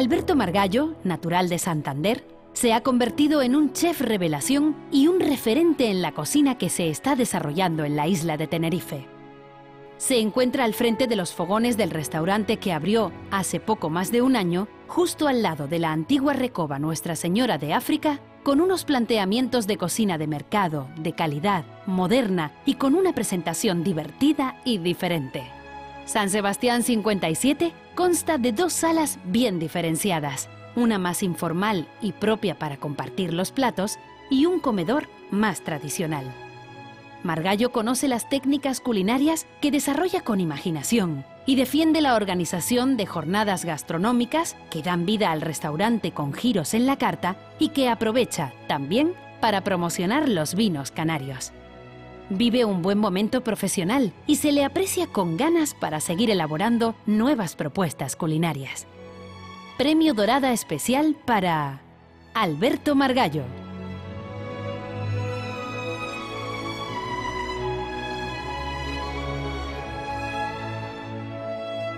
Alberto Margallo, natural de Santander, se ha convertido en un chef revelación y un referente en la cocina que se está desarrollando en la isla de Tenerife. Se encuentra al frente de los fogones del restaurante que abrió hace poco más de un año, justo al lado de la antigua recoba Nuestra Señora de África, con unos planteamientos de cocina de mercado, de calidad, moderna y con una presentación divertida y diferente. San Sebastián 57 consta de dos salas bien diferenciadas, una más informal y propia para compartir los platos y un comedor más tradicional. Margallo conoce las técnicas culinarias que desarrolla con imaginación y defiende la organización de jornadas gastronómicas que dan vida al restaurante con giros en la carta y que aprovecha también para promocionar los vinos canarios. Vive un buen momento profesional y se le aprecia con ganas para seguir elaborando nuevas propuestas culinarias. Premio Dorada Especial para Alberto Margallo.